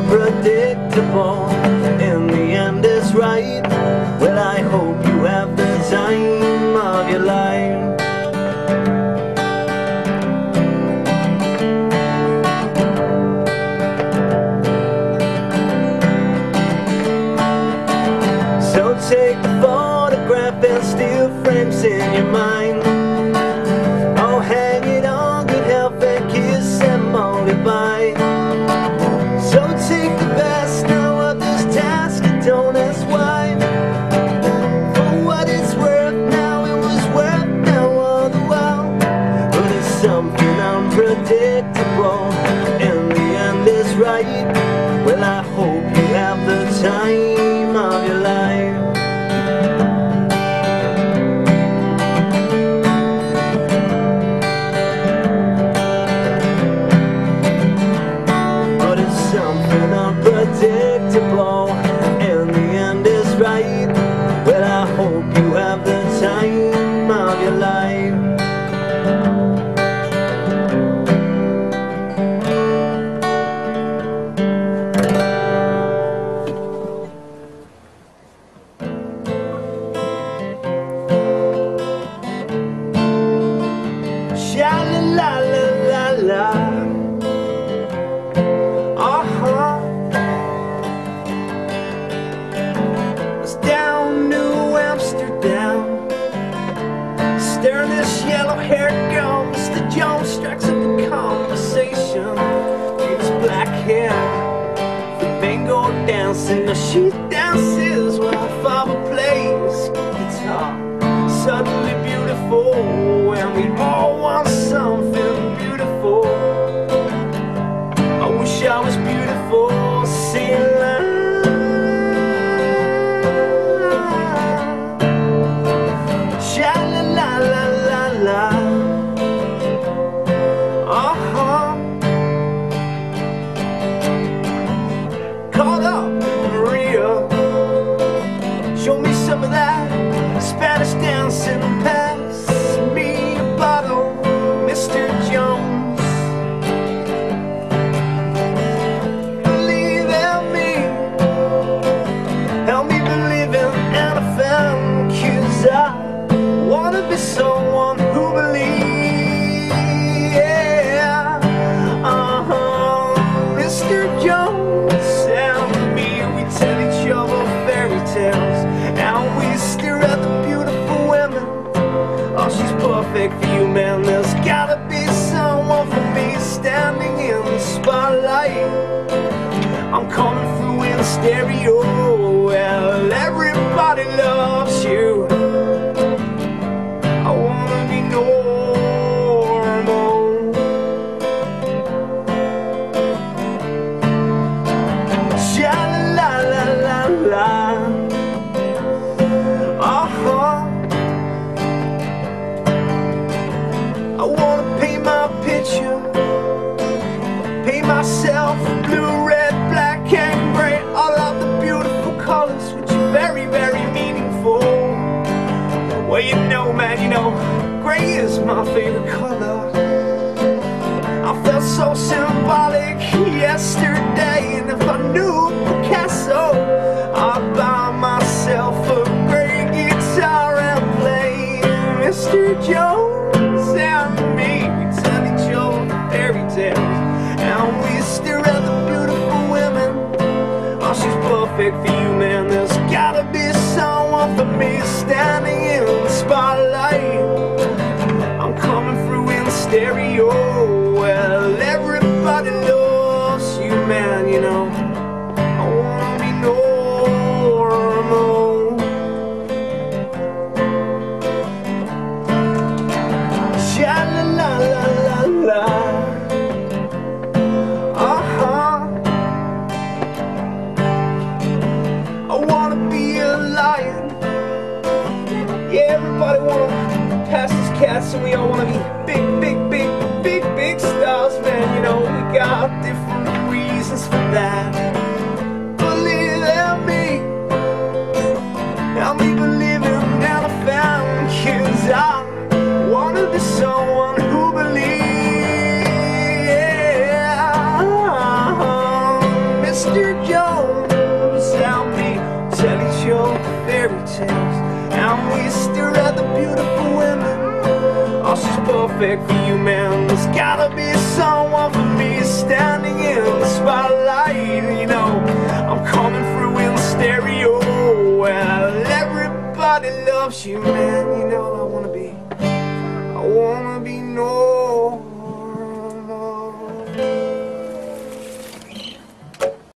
brown. Hair, the bingo dancing. She coming through in stereo. Well, everybody loves you. I wanna be normal. Sha la la la la. Uh huh. I wanna paint my picture. Paint myself blue, know, man, you know, gray is my favorite color. I felt so symbolic yesterday, and if I knew Picasso, I'd buy myself a great guitar and play Mr. Jones and me. We tell each other fairy tales, and we stare at the beautiful women. Oh, she's perfect Well, everybody loves you, man, you know. I wanna be normal. Sha la la la la la. Uh huh. I wanna be a lion. Yeah, everybody wanna pass this cast, and we all wanna be big, big, that. Believe in me, help me believe in anything, cause I wanna be someone who believes. Yeah, Mr. Jones, help me tell each other fairy tales. And we stare at the beautiful women. Oh, she's perfect for you, man gotta be someone for me standing in the spotlight. You know, I'm coming through in stereo. Well, everybody loves you, man. You know, I wanna be, I wanna be known.